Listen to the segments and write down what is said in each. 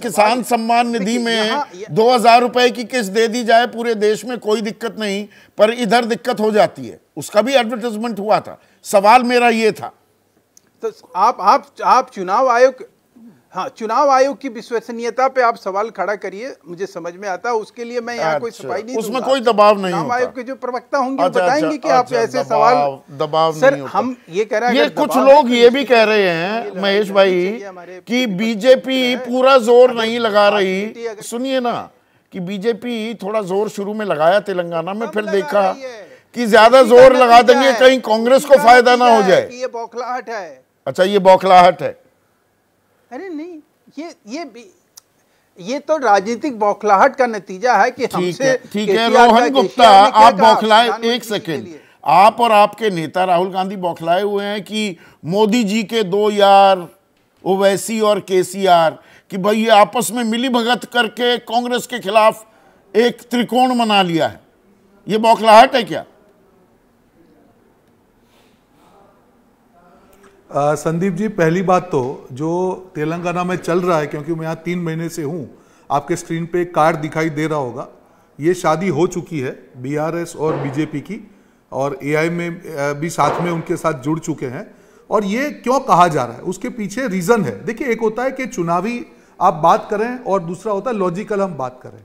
किसान सम्मान निधि में दो हज़ार रुपए की किस्त दे दी जाए पूरे देश में कोई दिक्कत नहीं पर इधर दिक्कत हो जाती है। उसका भी एडवर्टाइजमेंट हुआ था। सवाल मेरा ये था। तो आप आप आप चुनाव आयोग हाँ चुनाव आयोग की विश्वसनीयता पे आप सवाल खड़ा करिए मुझे समझ में आता है उसके लिए मैं यहाँ कोई अच्छा, सफ़ाई नहीं उसमें कोई दबाव नहीं चुनाव आयोग के जो प्रवक्ता होंगे अच्छा, बताएँगे अच्छा, कि आप अच्छा, ऐसे दबाव- सवाल दबाव सर नहीं हम ये कह रहे हैं ये कुछ लोग तो ये भी कह रहे हैं महेश भाई कि बीजेपी पूरा ज़ोर नहीं लगा रही। सुनिए ना कि बीजेपी थोड़ा ज़ोर शुरू में लगाया तेलंगाना में फिर देखा कि ज़्यादा ज़ोर लगा देंगे कहीं कांग्रेस को फ़ायदा ना हो जाए। ये बौखलाहट है। अच्छा ये बौखलाहट है। अरे नहीं ये ये भी ये तो राजनीतिक बौखलाहट का नतीजा है कि ठीक हमसे है ठीक है रोहन गुप्ता आप बौखलाए एक सेकेंड। आप और आपके नेता राहुल गांधी बौखलाए हुए हैं कि मोदी जी के दो यार ओवैसी और केसीआर कि भाई ये आपस में मिली भगत करके कांग्रेस के खिलाफ एक त्रिकोण मना लिया है। ये बौखलाहट है क्या? संदीप जी, पहली बात तो जो तेलंगाना में चल रहा है, क्योंकि मैं यहाँ तीन महीने से हूँ, आपके स्क्रीन पे कार्ड दिखाई दे रहा होगा। ये शादी हो चुकी है बीआरएस और बीजेपी की, और एआई में भी साथ में उनके साथ जुड़ चुके हैं। और ये क्यों कहा जा रहा है? उसके पीछे रीजन है। देखिए, एक होता है कि चुनावी आप बात करें, और दूसरा होता है लॉजिकल हम बात करें।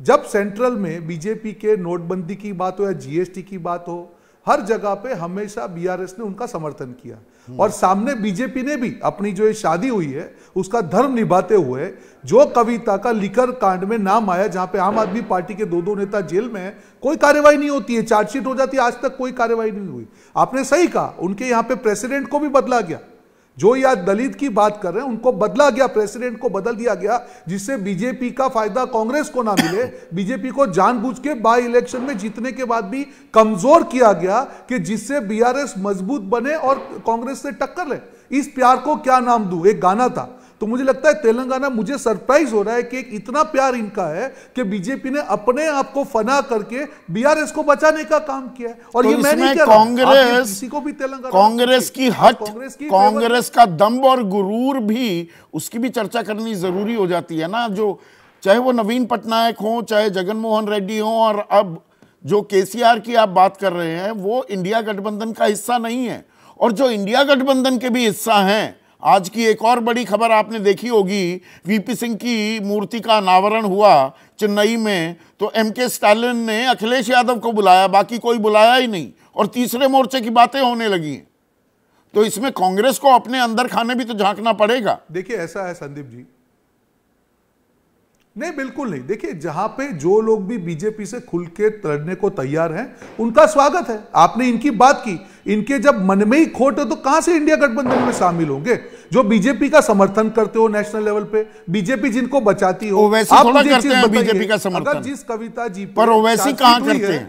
जब सेंट्रल में बीजेपी के नोटबंदी की बात हो या जीएसटी की बात हो हर जगह पे हमेशा बीआरएस ने उनका समर्थन किया। और सामने बीजेपी ने भी अपनी जो ये शादी हुई है, उसका धर्म निभाते हुए जो कविता का लिकर कांड में नाम आया, जहाँ पे आम आदमी पार्टी के दो दो नेता जेल में है, कोई कार्यवाही नहीं होती है, चार्जशीट हो जाती है, आज तक कोई कार्यवाही नहीं हुई। आपने सही कहा, उनके यहाँ पे प्रेसिडेंट को भी बदला गया। जो या दलित की बात कर रहे हैं उनको बदला गया प्रेसिडेंट को बदल दिया गया जिससे बीजेपी का फ़ायदा कांग्रेस को ना मिले। बीजेपी को जानबूझ के बाई इलेक्शन में जीतने के बाद भी कमज़ोर किया गया कि जिससे बीआरएस मज़बूत बने और कांग्रेस से टक्कर ले। इस प्यार को क्या नाम दू? एक गाना था। तो मुझे लगता है तेलंगाना मुझे सरप्राइज़ हो रहा है कि एक इतना प्यार इनका है कि बीजेपी ने अपने आप को फना करके बीआरएस को बचाने का काम किया है। और तो ये मैं नहीं कांग्रेस किसी को भी तेलंगाना कांग्रेस की हट कांग्रेस की कांग्रेस का दम्ब और गुरूर भी उसकी भी चर्चा करनी ज़रूरी हो जाती है ना जो चाहे वो नवीन पटनायक हो चाहे जगनमोहन रेड्डी हो और अब जो केसीआर की आप बात कर रहे हैं वो इंडिया गठबंधन का हिस्सा नहीं है। और जो इंडिया गठबंधन के भी हिस्सा हैं आज की एक और बड़ी खबर आपने देखी होगी वीपी सिंह की मूर्ति का अनावरण हुआ चेन्नई में तो एम के स्टालिन ने अखिलेश यादव को बुलाया, बाकी कोई बुलाया ही नहीं, और तीसरे मोर्चे की बातें होने लगी तो इसमें कांग्रेस को अपने अंदर खाने भी तो झांकना पड़ेगा। देखिए, ऐसा है संदीप जी। नहीं बिल्कुल नहीं। देखिए जहाँ पे जो लोग भी बीजेपी से खुल के लड़ने को तैयार हैं उनका स्वागत है। आपने इनकी बात की। इनके जब मन में ही खोट है तो कहाँ से इंडिया गठबंधन में शामिल होंगे? जो बीजेपी का समर्थन करते हो नेशनल लेवल पे बीजेपी जिनको बचाती हो ओवैसी आप थोड़ा करते हैं बीजेपी का समर्थन। अगर जिस कविता जी पर चार्जशीट कहाँ करते हैं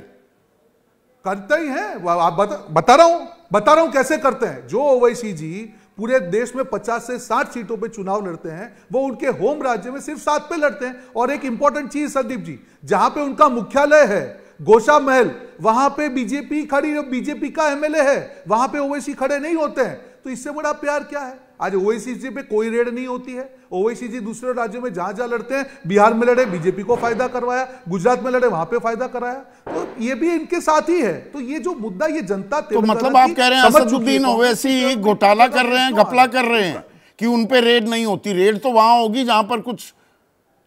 करते ही हैं। आप बता रहा हूँ बता रहा हूँ कैसे करते हैं। जो ओवैसी जी पूरे देश में 50 से 60 सीटों पे चुनाव लड़ते हैं, वो उनके होम राज्य में सिर्फ़ सात पे लड़ते हैं। और एक इंपॉर्टेंट चीज़ संदीप जी, जहाँ पे उनका मुख्यालय है, गोशा महल, वहाँ पे बीजेपी खड़ी, बीजेपी का एमएलए है, वहाँ पे ओवैसी खड़े नहीं होते हैं। तो इससे बड़ा प्यार क्या है? आज ओवैसी जी पे कोई रेड नहीं होती है। ओवैसी जी दूसरे राज्यों में जहाँ जहाँ लड़ते हैं बिहार में लड़े बीजेपी को फ़ायदा करवाया गुजरात में लड़े वहाँ पे फ़ायदा कराया। तो ये भी इनके साथ ही है। तो ये जो मुद्दा ये जनता तो मतलब आप कह रहे हैं असदुद्दीन ओवैसी घोटाला कर रहे हैं घपला कर रहे हैं कि उन पे रेड नहीं होती। रेड तो वहाँ होगी जहाँ पर कुछ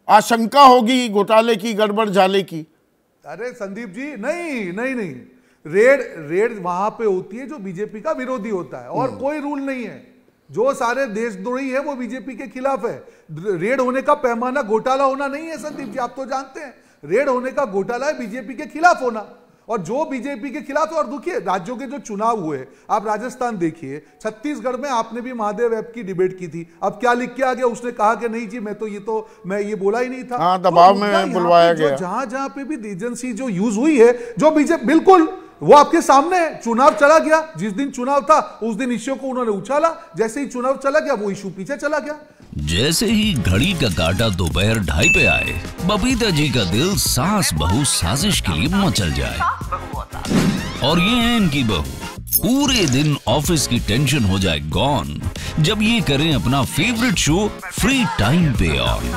आशंका होगी घोटाले की गड़बड़ झाले की। अरे संदीप जी नहीं नहीं नहीं। रेड रेड वहाँ पे होती है जो बीजेपी का विरोधी होता है और कोई रूल नहीं है। जो सारे देशद्रोही है वो बीजेपी के खिलाफ है। रेड होने का पैमाना घोटाला होना नहीं है संदीप जी आप तो जानते हैं। रेड होने का घोटाला है बीजेपी के खिलाफ होना। और जो बीजेपी के खिलाफ और देखिए राज्यों के जो चुनाव हुए आप राजस्थान देखिए छत्तीसगढ़ में आपने भी महादेव ऐप की डिबेट की थी। अब क्या लिख के आ गया? उसने कहा कि नहीं जी मैं तो ये तो मैं ये बोला ही नहीं था। हाँ, तो में मुद्दा यहाँ पे बुलवाया गया। जहाँ जहाँ पे भी एजेंसी जो यूज़ हुई है जो बीजेपी बिल्कुल वो आपके सामने है। चुनाव चला गया। जिस दिन चुनाव था, उस दिन इश्यू को उन्होंने उछाला। जैसे ही चुनाव चला गया, वो इशू पीछे चला गया। जैसे ही घड़ी का काटा दोपहर ढाई पे आए, बबीता जी का दिल सास बहू साजिश के लिए मचल जाए। और ये है इनकी बहू। पूरे दिन ऑफ़िस की टेंशन हो जाए गॉन जब ये करें अपना फेवरेट शो फ्री टाइम पे ऑन